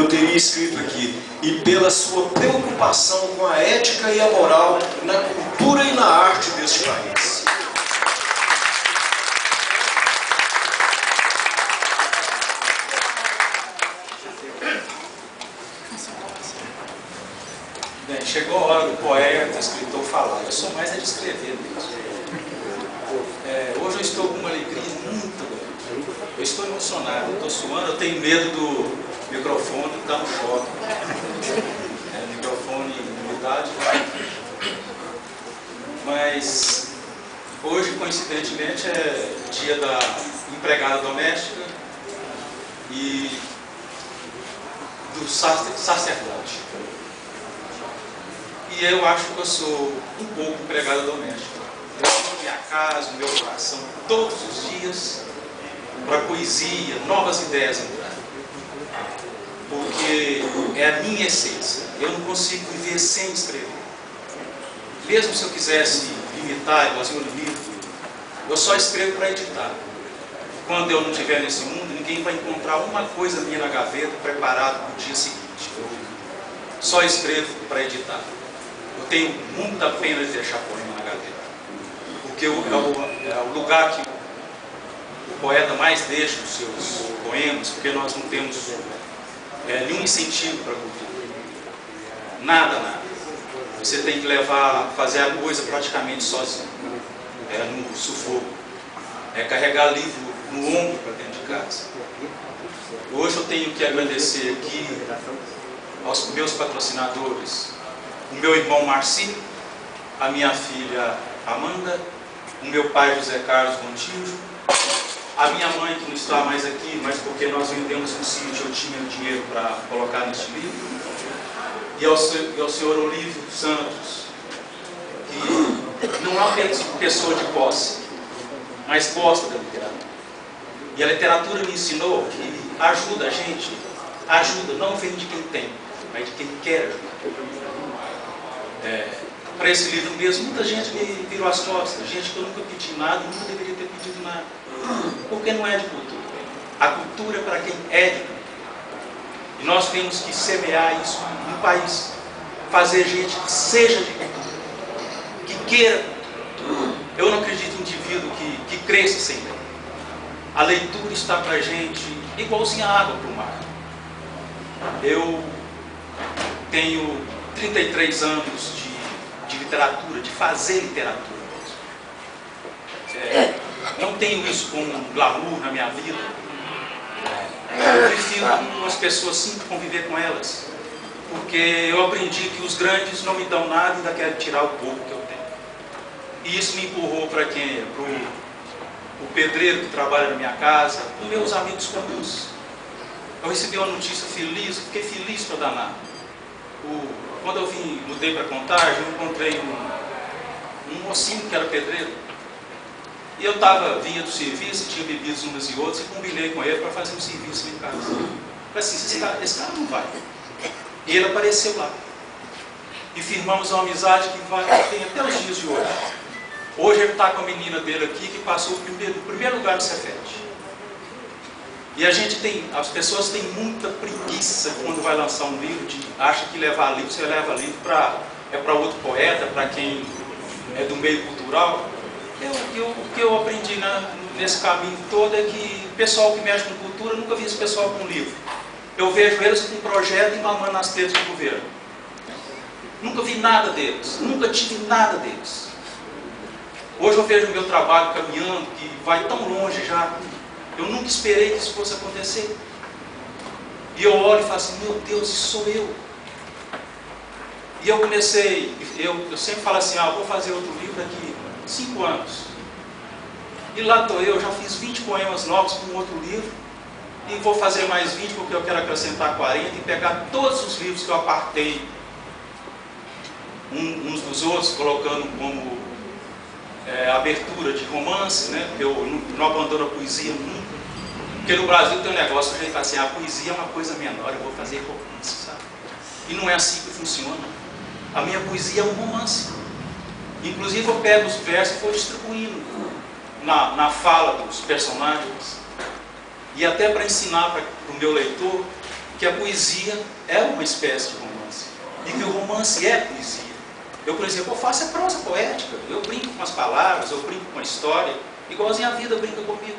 eu teria escrito aqui, e pela sua preocupação com a ética e a moral na cultura e na arte deste país. Bem, chegou a hora do poeta, escritor falar. Eu sou mais é de escrever mesmo. É, hoje eu estou com uma alegria muito grande. Eu estou emocionado, eu estou suando, eu tenho medo do microfone estar no choque. É, microfone umidade. Mas hoje, coincidentemente, é dia da empregada doméstica e do sacerdote. E eu acho que eu sou um pouco empregada doméstica. Eu estou minha casa, meu coração, todos os dias, para poesia, novas ideias entrar. Porque é a minha essência. Eu não consigo viver sem escrever. Mesmo se eu quisesse limitar, igualzinho no livro, eu só escrevo para editar. Quando eu não estiver nesse mundo, ninguém vai encontrar uma coisa minha na gaveta preparado para o dia seguinte. Eu só escrevo para editar. Eu tenho muita pena de deixar poema na gaveta. Porque é o, é o lugar que o poeta mais deixa os seus poemas, porque nós não temos é, nenhum incentivo para a cultura. Nada, nada. Você tem que levar, fazer a coisa praticamente sozinho. É no sufoco. É carregar livro no ombro para dentro de casa. Hoje eu tenho que agradecer aqui aos meus patrocinadores, o meu irmão Marcinho, a minha filha Amanda, o meu pai José Carlos Montijo, a minha mãe que não está mais aqui, mas porque nós vendemos um sítio, eu tinha dinheiro para colocar neste livro, e ao, e ao senhor Olívio Santos, que não é uma pessoa de posse, mas gosta da literatura. E a literatura me ensinou que ajuda a gente, ajuda, não vem de quem tem, mas de quem quer ajudar. É, para esse livro mesmo, muita gente me virou as costas, gente que eu nunca pedi nada, nunca deveria ter pedido nada. Porque não é de cultura. A cultura é para quem é de cultura. E nós temos que semear isso no país. Fazer gente que seja de cultura, que queira. Eu não acredito em indivíduo que, que cresça sem ler. A leitura está para a gente igualzinha a água para o mar. Eu tenho 33 anos de, de literatura, de fazer literatura mesmo. É, não tenho isso como um glamour na minha vida. Eu prefiro com as pessoas sim conviver com elas. Porque eu aprendi que os grandes não me dão nada e ainda querem tirar o pouco que eu tenho. E isso me empurrou para quem? Para o pedreiro que trabalha na minha casa, os meus amigos comuns. Eu recebi uma notícia feliz, fiquei feliz para danar. O, quando eu vim, mudei para Contagem, eu encontrei um, um mocinho que era pedreiro. E eu tava, vinha do serviço, tinha bebido umas e outras, e combinei com ele para fazer um serviço em casa. Falei assim, esse cara, esse cara não vai. E ele apareceu lá. E firmamos uma amizade que vai, tem até os dias de hoje. Hoje ele está com a menina dele aqui, que passou o primeiro, o primeiro lugar no Cefet. E a gente tem, as pessoas têm muita preguiça quando vai lançar um livro, de, acha que levar livro, você leva livro para é para outro poeta, para quem é do meio cultural. Eu, eu, o que eu aprendi na, nesse caminho todo é que o pessoal que mexe com cultura, nunca vi esse pessoal com livro. Eu vejo eles com projeto e mamando nas tetas do governo. Nunca vi nada deles, nunca tive nada deles. Hoje eu vejo o meu trabalho caminhando, que vai tão longe já. Eu nunca esperei que isso fosse acontecer. E eu olho e falo assim, meu Deus, isso sou eu. E eu comecei, eu, eu sempre falo assim, ah, vou fazer outro livro daqui cinco anos. E lá estou eu, já fiz 20 poemas novos com outro livro. E vou fazer mais 20 porque eu quero acrescentar 40 e pegar todos os livros que eu apartei um, uns dos outros, colocando como é, abertura de romance, né? Eu não, abandono a poesia nunca. Porque no Brasil tem um negócio que a gente fala assim, a poesia é uma coisa menor, eu vou fazer romance, sabe? E não é assim que funciona. A minha poesia é um romance. Inclusive eu pego os versos e vou distribuindo na, na fala dos personagens. E até para ensinar para o meu leitor que a poesia é uma espécie de romance e que o romance é poesia. Eu, por exemplo, eu faço a prosa poética, eu brinco com as palavras, eu brinco com a história, igualzinho a vida brinca comigo.